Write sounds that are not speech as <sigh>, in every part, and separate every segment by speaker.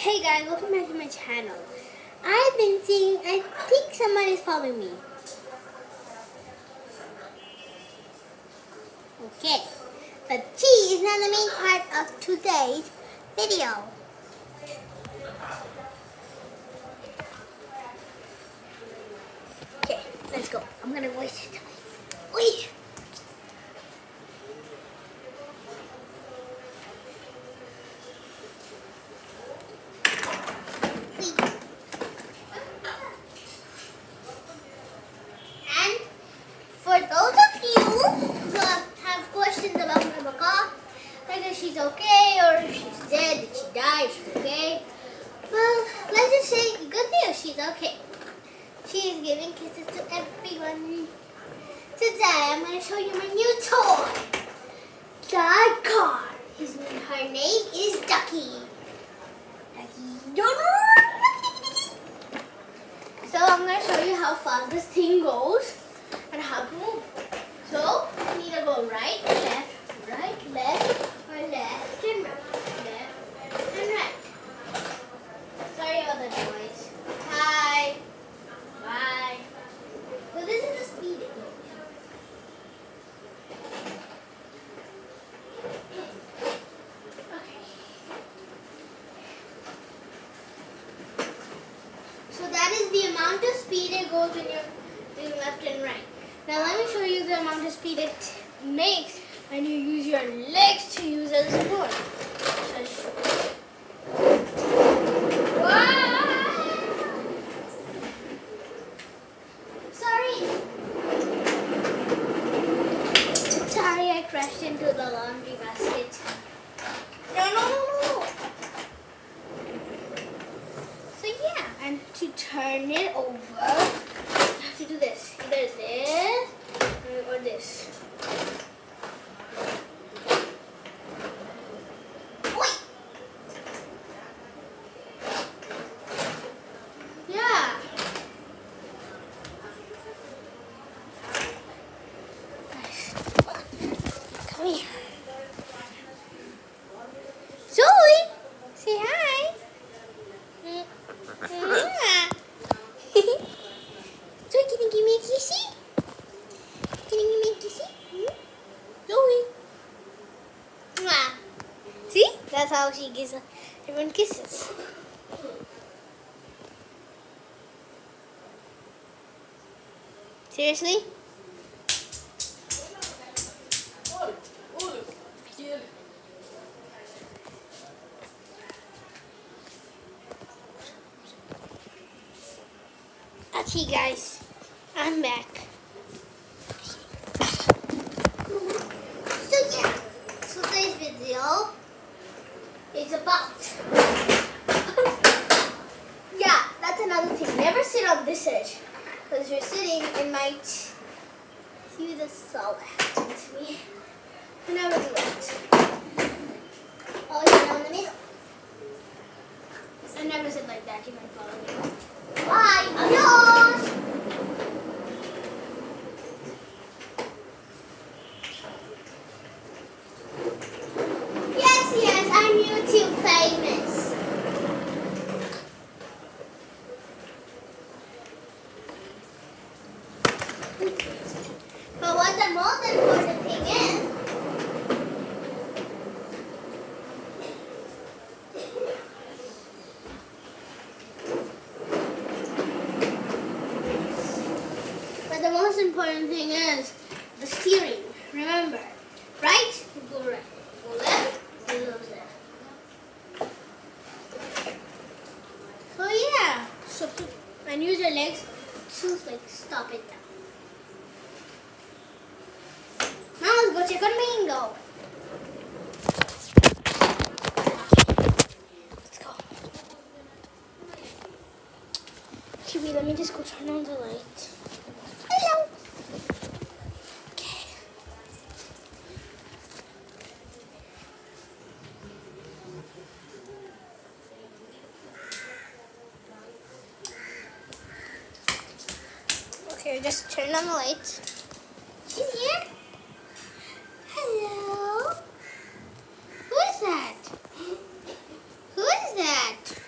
Speaker 1: Hey guys, welcome back to my channel. I've been seeing, I think someone is following me. Okay, but she is not the main part of today's video. Okay, let's go. I'm gonna voice it. Wait. And for those of you who have questions about my macaw, like if she's okay or if she's dead, did she die, she's okay. Well, let's just say good news, she's okay. She is giving kisses to everyone. Today I'm going to show you my new toy. Dad car. His, her name is Ducky. Ducky. So I'm going to show you how fast this thing goes and how to move. So you need to go right, left, right, left, or left and right, left and right. Sorry about the noise. Hi. Bye. So this is the speed it goes. Okay. So that the amount of speed it goes when you're doing left and right. Now let me show you the amount of speed it makes when you use your legs to use as a support. Turn it over, you have to do this. Either this or this. Wait. Yeah. Guys, Come here. Zoe, say hi. Mm. Mwah. Zoe, can you give me a kissy? Can you give me a kissy? Hmm? Zoe. Mwah. See? That's how she gives everyone kisses. Seriously? Okay, guys, I'm back. So yeah, so today's video is about. yeah, that's another thing. Never sit on this edge, because if you're might see the saw happen to me. I never do that. Always sit on the middle. I never sit like that. You might follow me. Bye. Adios. Yes, yes, I'm YouTube famous. But what the most important thing is, but the most important thing is the steering. Remember, right? Go right. Go left. Go left. So yeah, so and use your legs to like stop it down. Now let's go check on Bingo. Let's go. Okay, let me just go turn on the light. Okay, just turn on the light. She's here. Hello. Who is that? Who is that?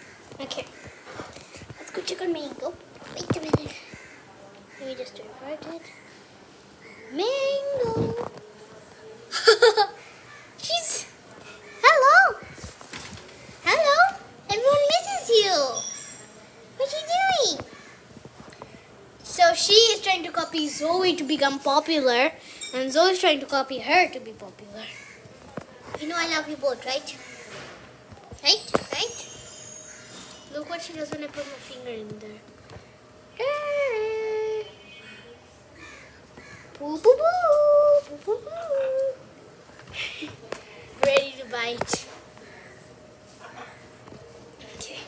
Speaker 1: Trying to copy Zoe to become popular, and Zoe is trying to copy her to be popular. You know I love you both, right? Right? Right? Look what she does when I put my finger in there. Boo boo boo! Boo boo boo! <laughs> Ready to bite. Okay.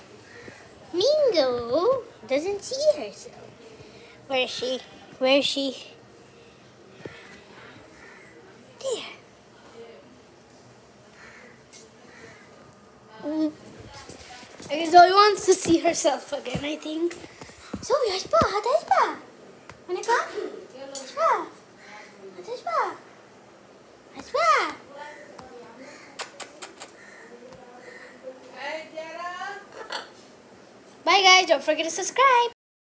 Speaker 1: Mingo doesn't see herself. Where is she? Where is she? There. Mm. Okay, Zoe wants to see herself again, I think. Zoe, atas pa, atas pa. Mana ka? Atas pa. Atas pa. Bye guys, don't forget to subscribe.